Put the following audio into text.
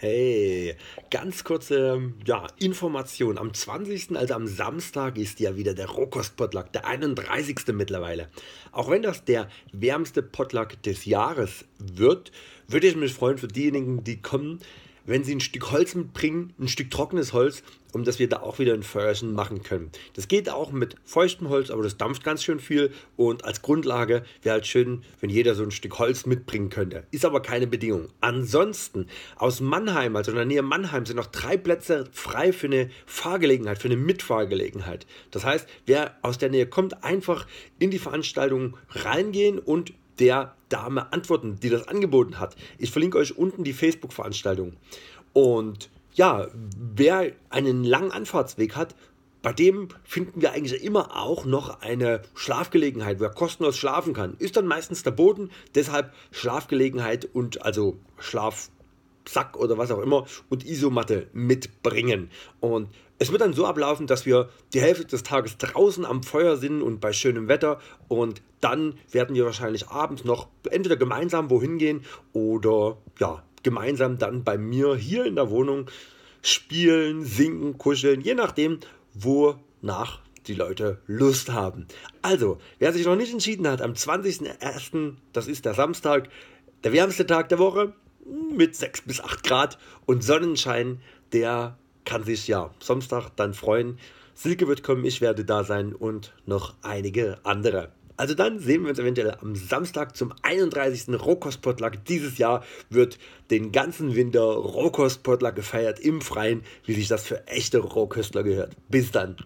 Hey, ganz kurze ja, Information. Am 20., also am Samstag, ist ja wieder der Rohkost-Potluck, der 31. mittlerweile. Auch wenn das der wärmste Potluck des Jahres wird, würde ich mich freuen für diejenigen, die kommen, wenn sie ein Stück Holz mitbringen, ein Stück trockenes Holz, um dass wir da auch wieder ein Feuerchen machen können. Das geht auch mit feuchtem Holz, aber das dampft ganz schön viel und als Grundlage wäre halt schön, wenn jeder so ein Stück Holz mitbringen könnte. Ist aber keine Bedingung. Ansonsten aus Mannheim, also in der Nähe Mannheim, sind noch drei Plätze frei für eine Fahrgelegenheit, für eine Mitfahrgelegenheit. Das heißt, wer aus der Nähe kommt, einfach in die Veranstaltung reingehen und der Dame antworten, die das angeboten hat. Ich verlinke euch unten die Facebook-Veranstaltung. Und ja, wer einen langen Anfahrtsweg hat, bei dem finden wir eigentlich immer auch noch eine Schlafgelegenheit, wo er kostenlos schlafen kann. Ist dann meistens der Boden, deshalb Schlafgelegenheit und also Schlafsack oder was auch immer und Isomatte mitbringen. Und es wird dann so ablaufen, dass wir die Hälfte des Tages draußen am Feuer sind und bei schönem Wetter und dann werden wir wahrscheinlich abends noch entweder gemeinsam wohin gehen oder ja, gemeinsam dann bei mir hier in der Wohnung spielen, singen, kuscheln, je nachdem, wonach die Leute Lust haben. Also, wer sich noch nicht entschieden hat, am 20.01., das ist der Samstag, der wärmste Tag der Woche, mit 6 bis 8 Grad und Sonnenschein, der kann sich ja Samstag dann freuen. Silke wird kommen, ich werde da sein und noch einige andere. Also dann sehen wir uns eventuell am Samstag zum 31. Rohkostpotluck. Dieses Jahr wird den ganzen Winter Rohkostpotluck gefeiert im Freien, wie sich das für echte Rohköstler gehört. Bis dann.